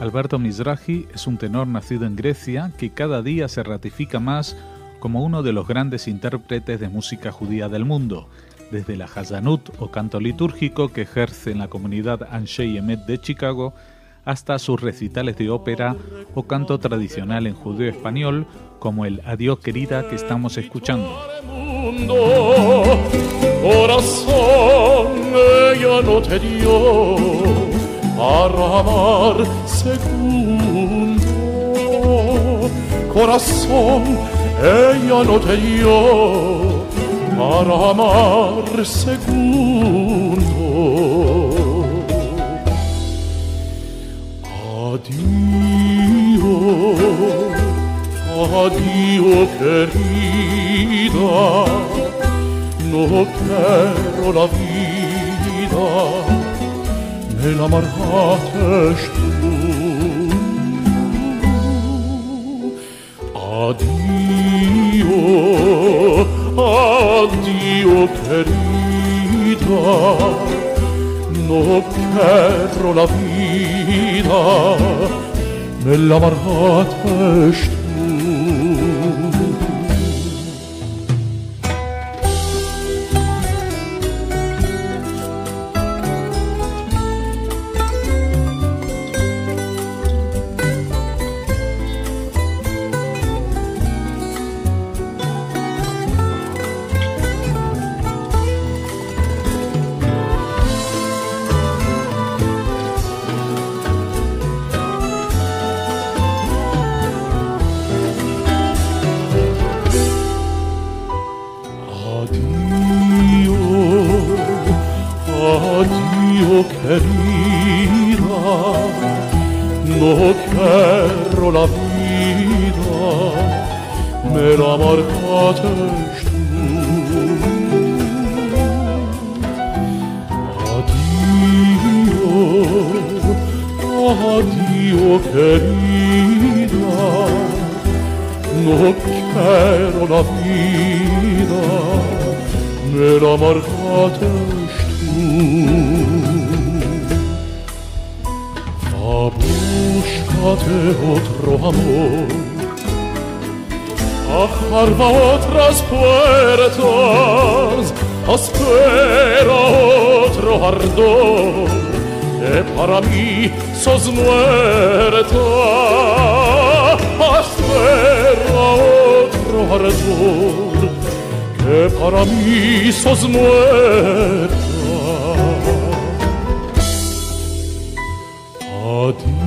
Alberto Mizrahi es un tenor nacido en Grecia que cada día se ratifica más como uno de los grandes intérpretes de música judía del mundo, desde la Hazanut o canto litúrgico que ejerce en la comunidad Anshei Emet de Chicago, hasta sus recitales de ópera o canto tradicional en judío español, como el Adiós querida que estamos escuchando. Para amar segundo. Corazón, ella no te dio para amar segundo. لاغر هات più querida non chero la vida me la marcates tu. A buscate otro amor a harva otras puertas a spera otro ardor e para mi sos muerta aspera otro ardor que para mí sos muerta. Adio,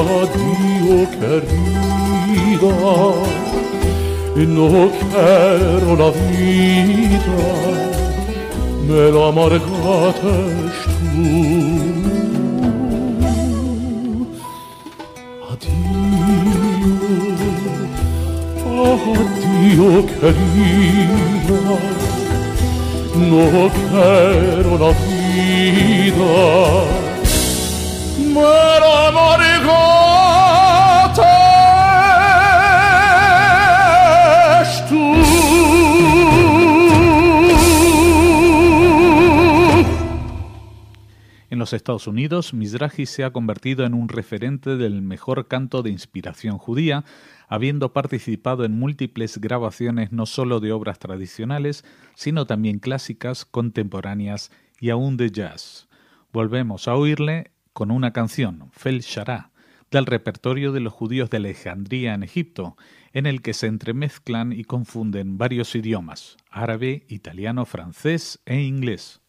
adio querida, no quiero la vida. Me la amargates tú. Adiós, adiós querida, no quiero la vida, me la amargates En los Estados Unidos, Mizrahi se ha convertido en un referente del mejor canto de inspiración judía, habiendo participado en múltiples grabaciones no solo de obras tradicionales, sino también clásicas, contemporáneas y aún de jazz. Volvemos a oírle con una canción, Fel Shara, del repertorio de los judíos de Alejandría en Egipto, en el que se entremezclan y confunden varios idiomas, árabe, italiano, francés e inglés.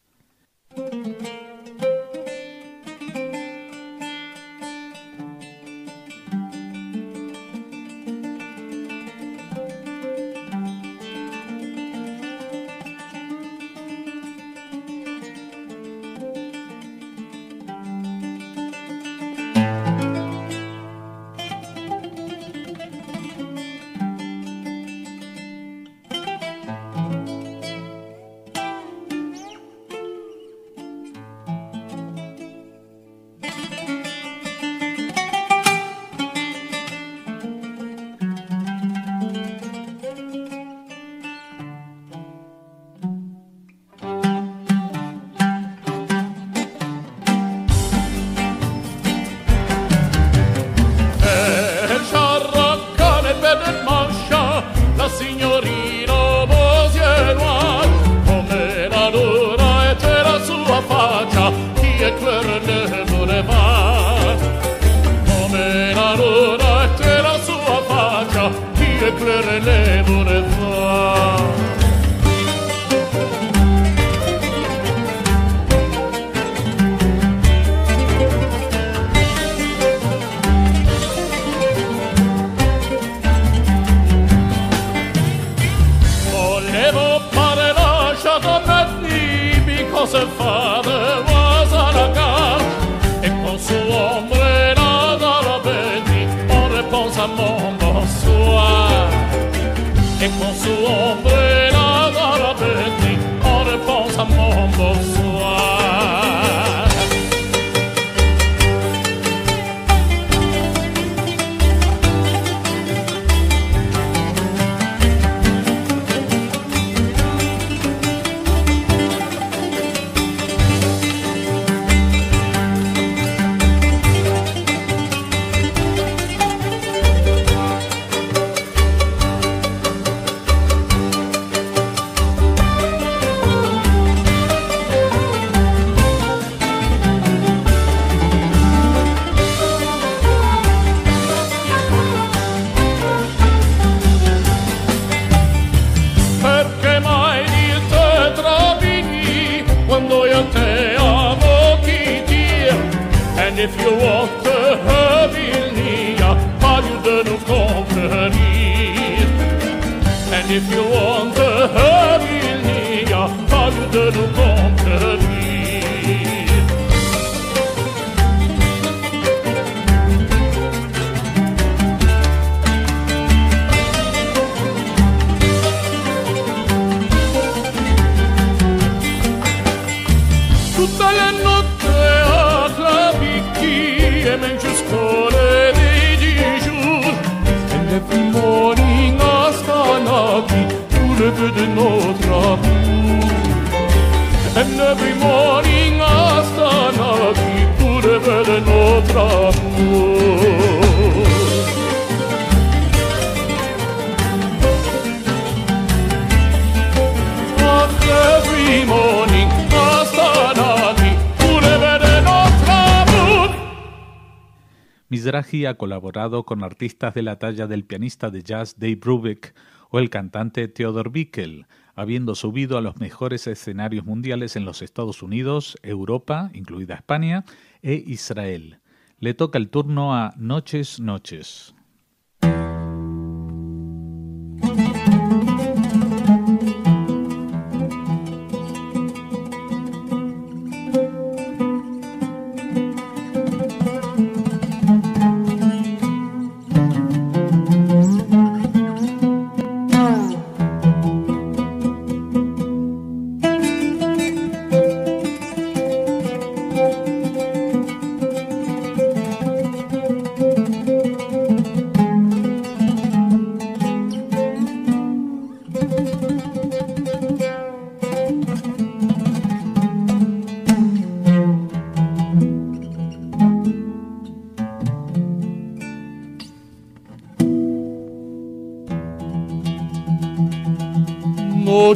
If you want to hurry, I'll do the Mizrahi ha colaborado con artistas de la talla del pianista de jazz Dave Brubeck o el cantante Theodor Bickel, habiendo subido a los mejores escenarios mundiales en los Estados Unidos, Europa, incluida España, e Israel. Le toca el turno a Noches Noches.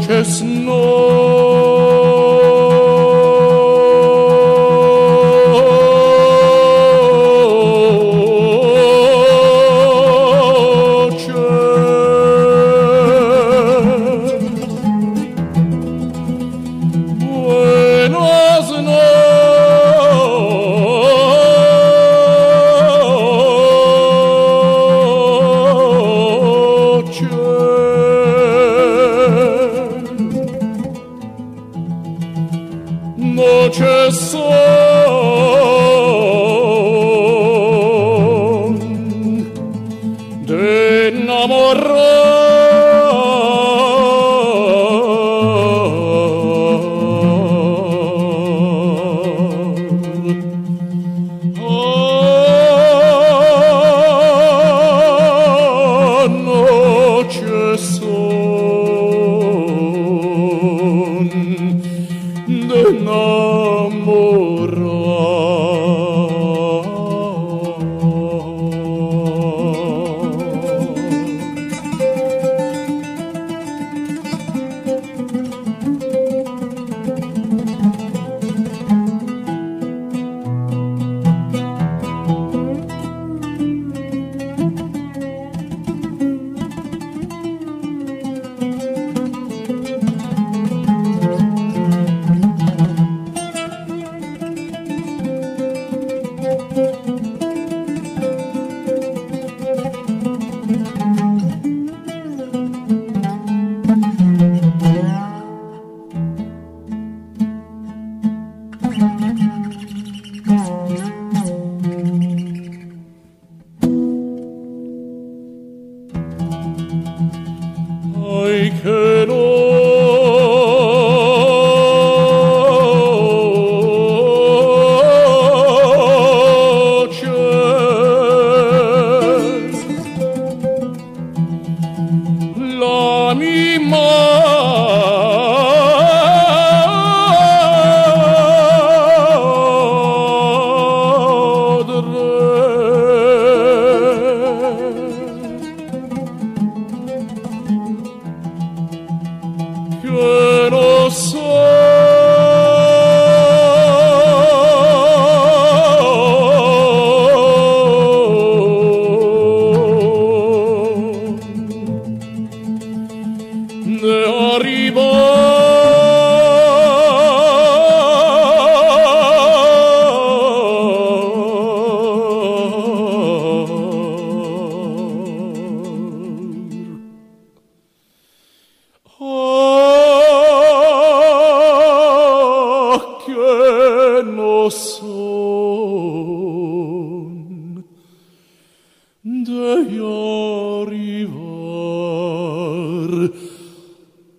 Noches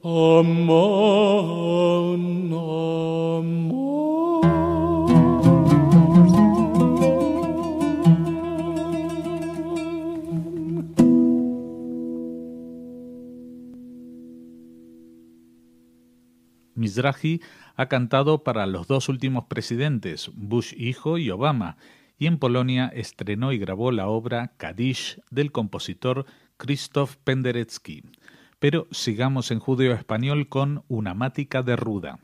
Mizrahi ha cantado para los dos últimos presidentes, Bush hijo y Obama, y en Polonia estrenó y grabó la obra Kadish del compositor Krzysztof Penderecki. Pero sigamos en judeo español con una mática de ruda.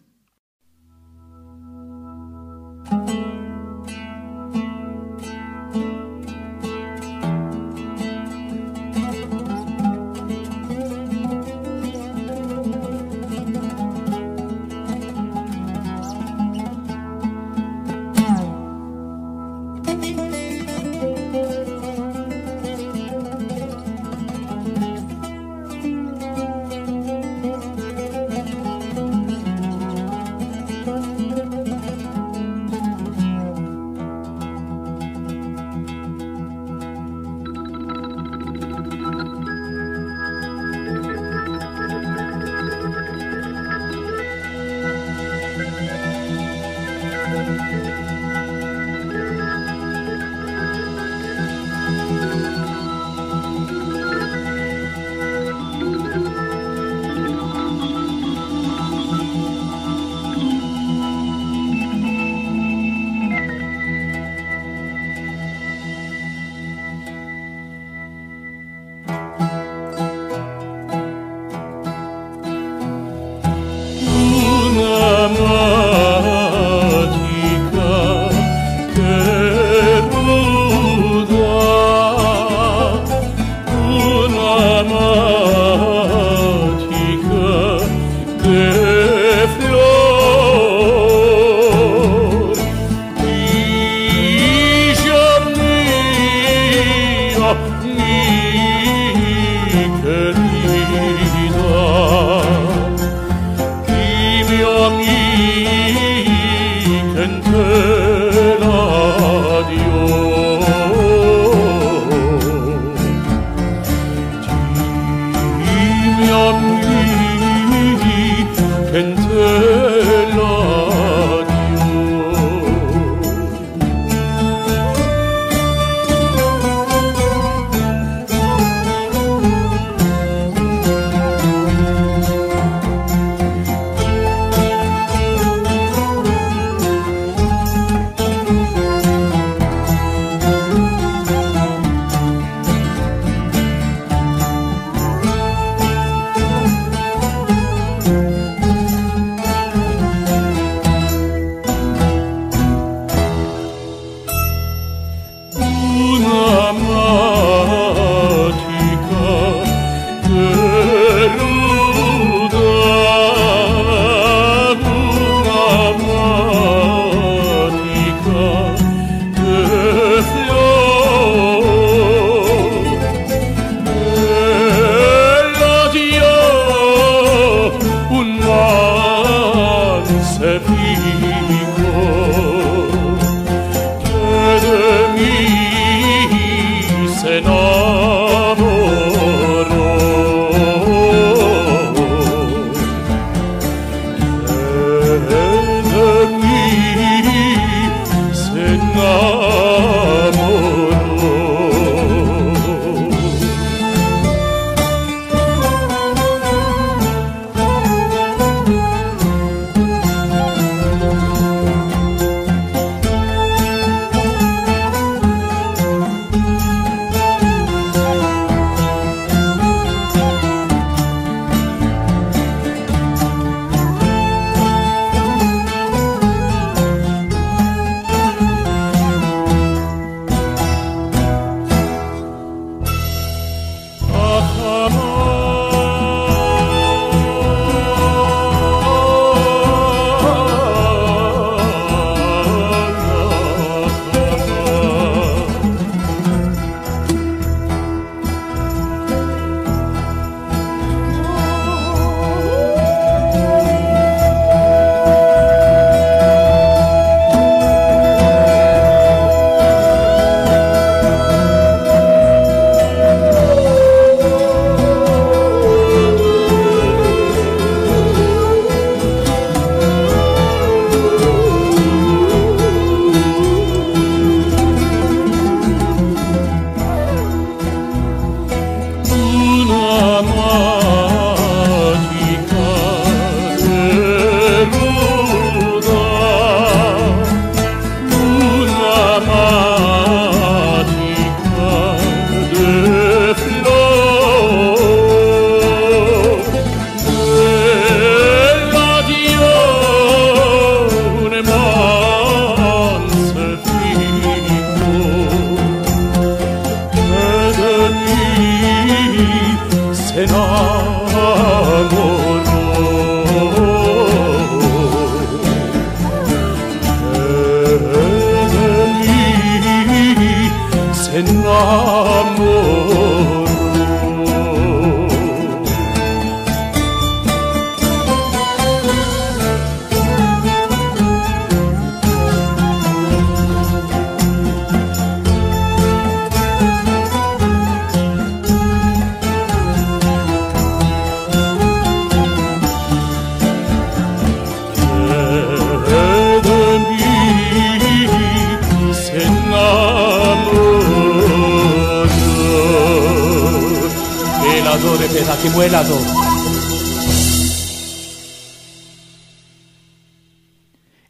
用一。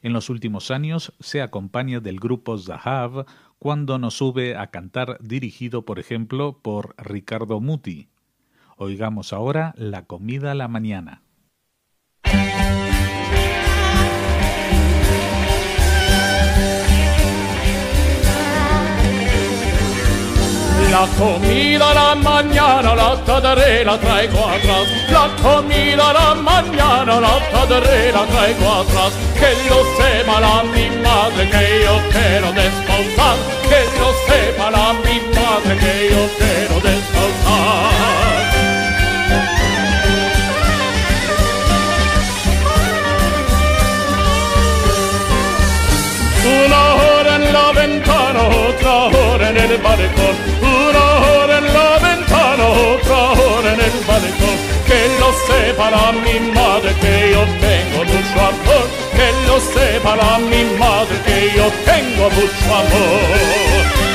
En los últimos años se acompaña del grupo Zahav cuando nos sube a cantar dirigido, por ejemplo, por Ricardo Muti. Oigamos ahora La comida a la mañana. La comida la mañana la daré, la traigo atrás. La comida la mañana la daré, la traigo atrás. Que lo sepa la mi madre que yo quiero descansar. Que lo sepa la mi madre que yo quiero descansar. Otra hora en el balcón. Una hora en la ventana, otra hora en el balcón. Que lo sepa la mi madre que yo tengo mucho amor. Que lo sepa la mi madre que yo tengo mucho amor.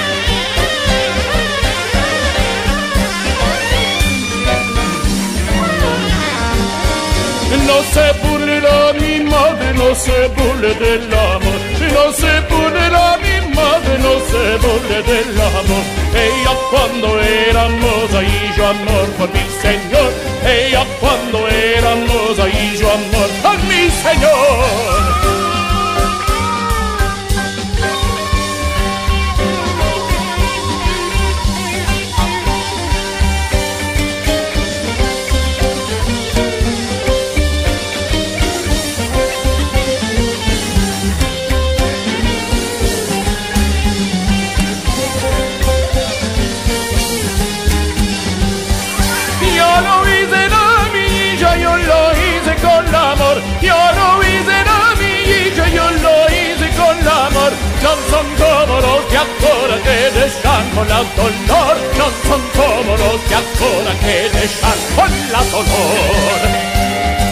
No se burle la mi madre, no se burle del amor. No se burle madre, no se burle del amor. Ella cuando éramos ahí yo amor por mi Señor. Ella cuando éramos ahí yo amor por mi Señor. Son como los que ahora que dejan con la dolor. No son como los que ahora que dejan con la dolor.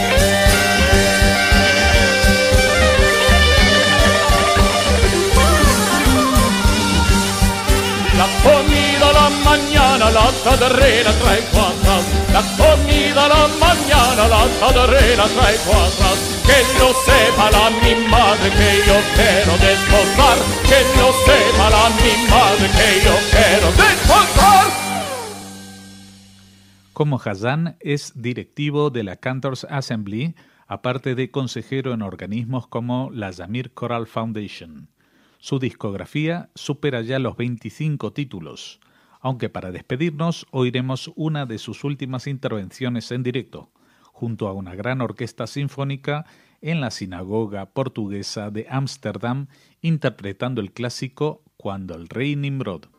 Como Hazan es directivo de la Cantors Assembly, aparte de consejero en organismos como la Zamir Choral Foundation. Su discografía supera ya los 25 títulos, aunque para despedirnos oiremos una de sus últimas intervenciones en directo, junto a una gran orquesta sinfónica en la sinagoga portuguesa de Ámsterdam, interpretando el clásico Cuando el rey Nimrod.